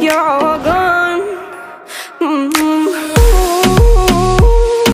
You're all gone.